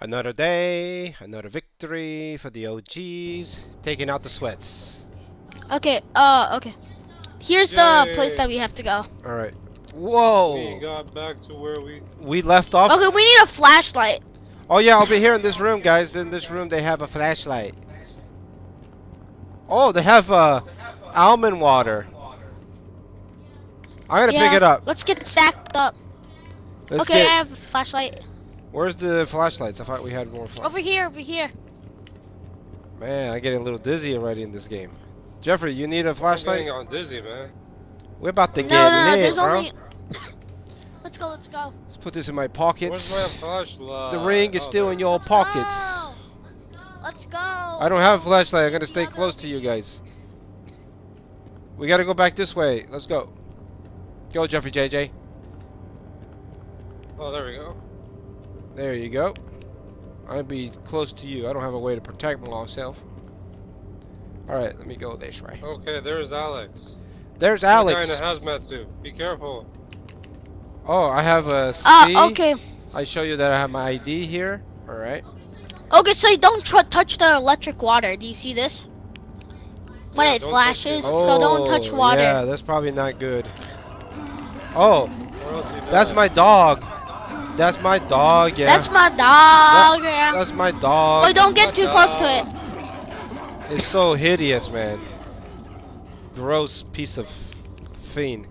Another day, another victory for the OGs, taking out the sweats. Okay, uh, okay. Here's the place that we have to go. All right. Whoa! We got back to where we. We left off. Okay, we need a flashlight. Oh yeah, I'll be here in this room, guys. In this room, they have a flashlight. Oh, they have uh, almond water. I'm gonna pick it up. Let's get stacked up. Let's okay, get. I have a flashlight. Where's the flashlights? I thought we had more flashlights. Over here, over here. Man, I'm getting a little dizzy already in this game. Jeffrey, you need a I'm flashlight? getting on dizzy, man. We're about to No, get no, no, lit, there's bro. only. let's go, let's go. Let's put this in my Where's my flashlight? The ring is Oh, still there. in your Let's pockets. go. Let's go. I don't have a flashlight. I'm gonna stay close to you guys. We gotta go back this way. Let's go. Go, Jeffrey JJ. Oh, there we go. There you go. I'd be close to you. I don't have a way to protect myself. Alright, let me go this way. Okay, there's Alex. There's The guy Alex. in a hazmat suit. Be careful. Oh, I have a C. Uh, okay. I show you that I have my ID here. Alright. Okay, so you don't tr- touch the electric water. Do you see this? When Yeah, it flashes, it. so don't touch Oh, water. Yeah, that's probably not good. Oh, Or else you that's my dog. That's my dog, yeah. That's my dog. yeah. That's my dog. Oh, don't get too close to it. It's so hideous, man. Gross piece of fiend.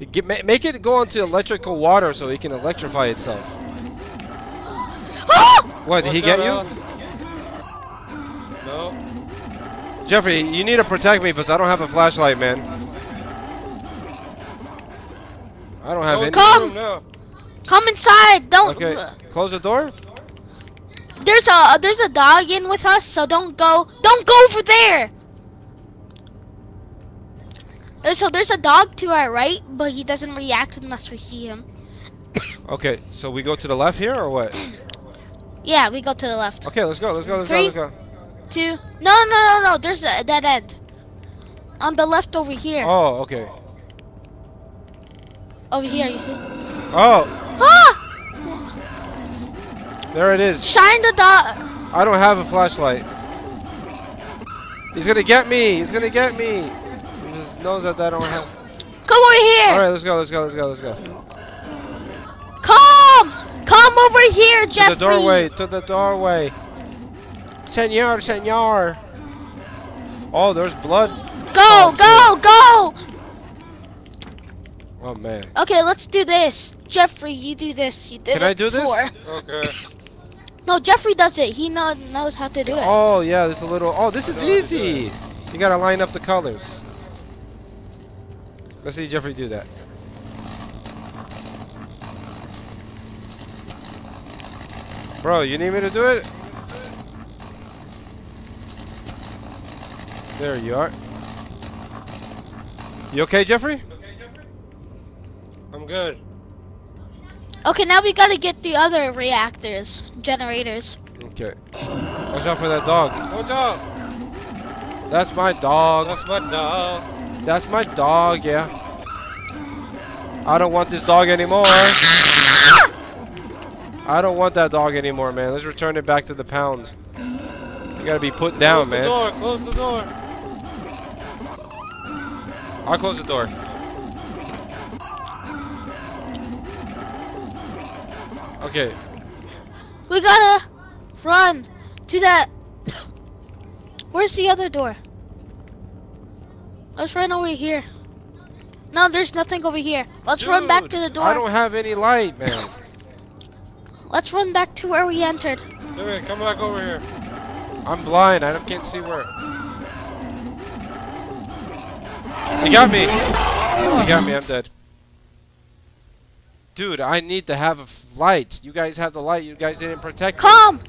You get, ma- make it go into electrical water so it can electrify itself. Ah! What, did he get out, you? No. Jeffrey, you need to protect me because I don't have a flashlight, man. I don't have Go any. in the Come. Come inside. Don't. Okay, close the door. There's a there's a dog in with us, so don't go. Don't go over there. Uh, So there's a dog to our right, but he doesn't react unless we see him. Okay, so we go to the left here or what? Yeah, we go to the left. Okay, let's go, let's go, let's Three. go, let's go. Two. No, no, no, no. There's a dead end. On the left over here. Oh, okay. Over here. you? Oh, Ah! there it is. Shine the dog. I don't have a flashlight. He's gonna get me. He's gonna get me. He just knows that I don't have. Come over here. All right, let's go. Let's go. Let's go. Let's go. Come. Come over here, Jeffrey. To the doorway. To the doorway. Senor, senor. Oh, there's blood. Go, go, go. Oh man. Okay, let's do this. Jeffrey, you do this. You did Can it I do this? before. Okay. No, Jeffrey does it. He know, knows how to do it. Oh yeah, there's a little. Oh, this is I know how to do easy. You gotta line up the colors. Let's see Jeffrey do that. Bro, you need me to do it? There you are. You okay, Jeffrey? I'm good. Okay, now we gotta get the other reactors, generators. Okay. Watch out for that dog. Watch out. That's my dog. That's my dog. That's my dog, yeah. I don't want this dog anymore. I don't want that dog anymore, man. Let's return it back to the pound. You gotta be put down, Close the man. door. Close the door. I'll close the door. Okay. We gotta run to that. Where's the other door? Let's run over here. No, there's nothing over here. Let's run back to the door. I don't have any light, man. Let's run back to where we entered. Come back over here. I'm blind. I don't- can't see where. He got me. He got me. I'm dead. Dude, I need to have a light. You guys have the light. You guys didn't protect me. Come!